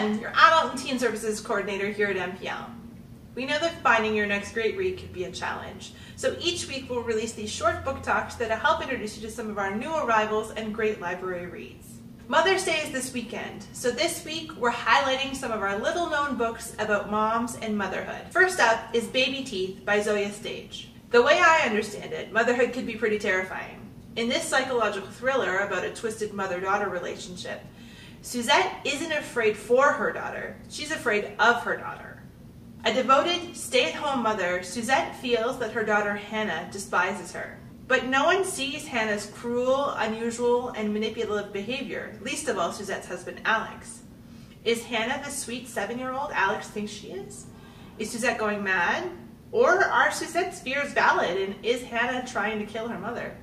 Teen Services Coordinator here at MPL. We know that finding your next great read can be a challenge, so each week we'll release these short book talks that will help introduce you to some of our new arrivals and great library reads. Mother's Day is this weekend, so this week we're highlighting some of our little known books about moms and motherhood. First up is Baby Teeth by Zoje Stage. The way I understand it, motherhood could be pretty terrifying. In this psychological thriller about a twisted mother daughter relationship, Suzette isn't afraid for her daughter, she's afraid of her daughter. A devoted, stay at home mother, Suzette feels that her daughter Hannah despises her. But no one sees Hannah's cruel, unusual, and manipulative behavior, least of all Suzette's husband Alex. Is Hannah the sweet seven year old Alex thinks she is? Is Suzette going mad? Or are Suzette's fears valid and is Hannah trying to kill her mother?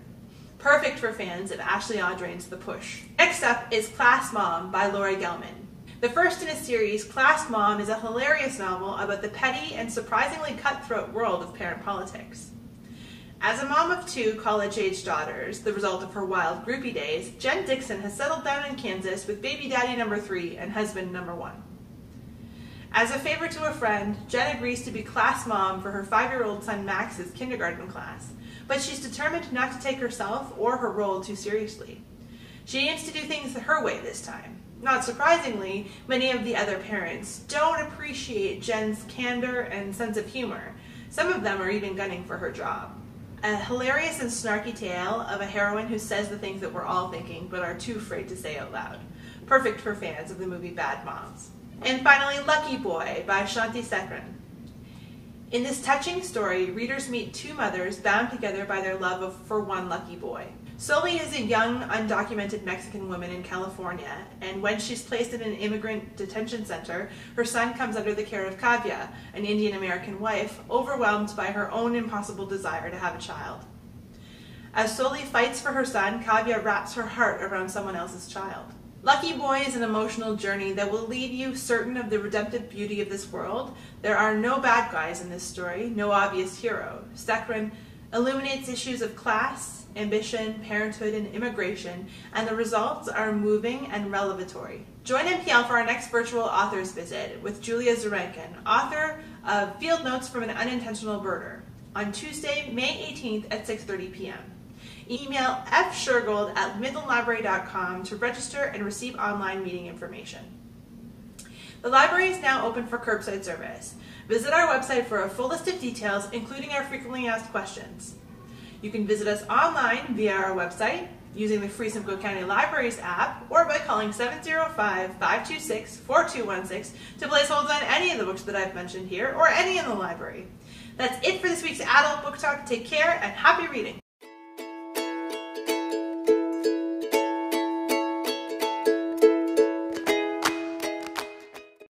Perfect for fans of Ashley Audrain's The Push. Next up is Class Mom by Laurie Gelman. The first in a series, Class Mom is a hilarious novel about the petty and surprisingly cutthroat world of parent politics. As a mom of two college-age daughters, the result of her wild groupie days, Jen Dixon has settled down in Kansas with baby daddy number three and husband number one. As a favor to a friend, Jen agrees to be class mom for her five-year-old son Max's kindergarten class, but she's determined not to take herself or her role too seriously. She aims to do things her way this time, not surprisingly, many of the other parents don't appreciate Jen's candor and sense of humor. Some of them are even gunning for her job. A hilarious and snarky tale of a heroine who says the things that we're all thinking but are too afraid to say out loud. Perfect for fans of the movie Bad Moms. And finally, Lucky Boy by Shanthi Sekaran. In this touching story, readers meet two mothers bound together by their love of, for one lucky boy. Soli is a young, undocumented Mexican woman in California, and when she's placed in an immigrant detention center, her son comes under the care of Kavya, an Indian American wife, overwhelmed by her own impossible desire to have a child. As Soli fights for her son, Kavya wraps her heart around someone else's child. Lucky Boy is an emotional journey that will leave you certain of the redemptive beauty of this world. There are no bad guys in this story, no obvious hero. Sekaran illuminates issues of class, ambition, parenthood, and immigration, and the results are moving and revelatory. Join MPL for our next virtual authors visit with Julia Zarankin, author of Field Notes from an Unintentional Birder, on Tuesday, May 18th at 6.30 p.m. Email fshergold at midlandlibrary.com to register and receive online meeting information. The library is now open for curbside service. Visit our website for a full list of details, including our frequently asked questions. You can visit us online via our website, using the free Simcoe County Libraries app, or by calling 705-526-4216 to place holds on any of the books that I've mentioned here, or any in the library. That's it for this week's Adult Book Talk. Take care and happy reading!